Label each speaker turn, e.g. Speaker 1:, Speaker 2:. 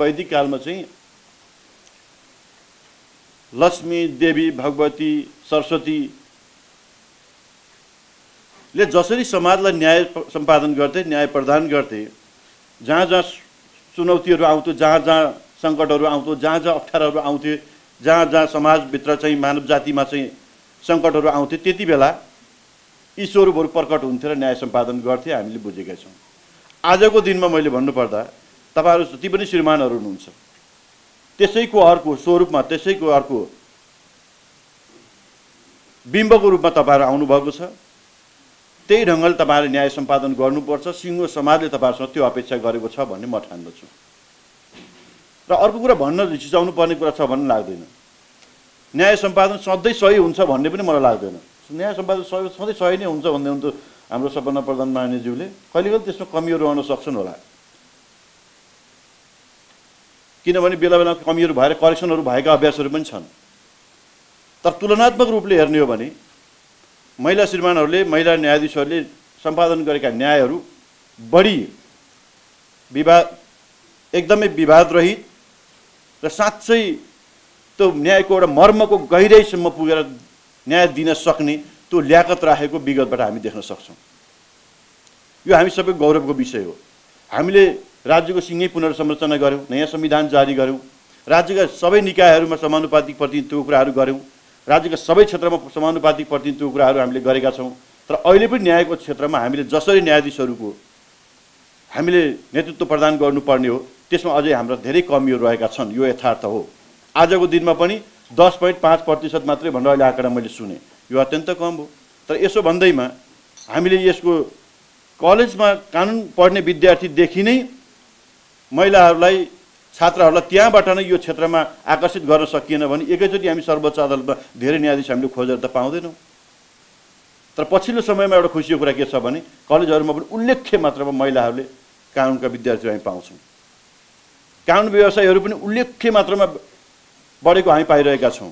Speaker 1: वैदिक कालमा चाहिँ लक्ष्मी देवी भगवती सरस्वतीले जसरी समाजलाई न्याय सम्पादन गर्थे न्याय प्रदान गर्थे जहाँ जहाँ चुनौतीहरू आउँथ्यो जहाँ जहाँ सङ्कटहरू आउँथ्यो जहाँ जहाँ अप्ठ्याराहरू आउँथे जहाँ जहाँ समाजभित्र चाहिँ मानव जातिमा चाहिँ सङ्कटहरू आउँथे त्यति बेला यी स्वरूपहरू प्रकट हुन्थ्यो र न्याय सम्पादन गर्थे हामीले बुझेका छौँ। आजको दिनमा मैले भन्नुपर्दा तपाईँहरू जति पनि श्रीमानहरू हुनुहुन्छ त्यसैको अर्को स्वरूपमा त्यसैको अर्को बिम्बको रूपमा तपाईँहरू आउनुभएको छ। त्यही ढङ्गले तपाईँहरूले न्याय सम्पादन गर्नुपर्छ सिङ्गो समाजले तपाईँहरूसँग त्यो अपेक्षा गरेको छ भन्ने म ठान्दछु। र अर्को कुरा भन्न झिचाउनु पर्ने कुरा छ भन्ने लाग्दैन। न्याय सम्पादन सधैँ सही हुन्छ भन्ने पनि मलाई लाग्दैन। न्याय सम्पादन सधैँ सही नै हुन्छ भन्दै हुन्थ्यो हाम्रो सपना प्रधान मान्यज्यूले कहिले कहिले त्यसमा कमीहरू रहन सक्छन् होला। किनभने बेला बेला कमीहरू भएर करेक्सनहरू भएका अभ्यासहरू पनि छन्। तर तुलनात्मक रूपले हेर्ने हो भने महिला श्रीमानहरूले महिला न्यायाधीशहरूले सम्पादन गरेका न्यायहरू बढी विवाद एकदमै विवादरहित र साँच्चै त्यो न्यायको एउटा मर्मको गहिराइसम्म पुगेर न्याय दिन सक्ने त्यो ल्याकत राखेको विगतबाट हामी देख्न सक्छौँ। यो हामी सबै गौरवको विषय हो। हामीले राज्यको सिँगै पुनर्संरचना गऱ्यौँ नयाँ संविधान जारी गऱ्यौँ राज्यका सबै निकायहरूमा समानुपातिक प्रतिनिधित्वको कुराहरू गऱ्यौँ राज्यका सबै क्षेत्रमा समानुपातिक प्रतिनिधित्वको कुराहरू हामीले गरेका छौँ तर अहिले पनि न्यायको क्षेत्रमा हामीले जसरी न्यायाधीशहरूको हामीले नेतृत्व प्रदान गर्नुपर्ने हो त्यसमा अझै हाम्रा धेरै कमीहरू रहेका छन् यो यथार्थ हो। आजको दिनमा पनि दस पोइन्ट पाँच प्रतिशत मात्रै भनेर अहिले आँकडा मैले सुने यो अत्यन्त कम हो। तर यसो भन्दैमा हामीले यसको कलेजमा कानुन पढ्ने विद्यार्थीदेखि नै महिलाहरूलाई छात्राहरूलाई त्यहाँबाट नै यो क्षेत्रमा आकर्षित गर्न सकिएन भने एकैचोटि हामी सर्वोच्च अदालतमा धेरै न्यायाधीश हामीले खोजेर त पाउँदैनौँ। तर पछिल्लो समयमा एउटा खुसीको कुरा के छ भने कलेजहरूमा पनि उल्लेख्य मात्रामा महिलाहरूले कानुनका विद्यार्थीहरू हामी पाउँछौँ। कानुन व्यवसायहरू पनि उल्लेख्य मात्रामा बढेको हामी पाइरहेका छौँ।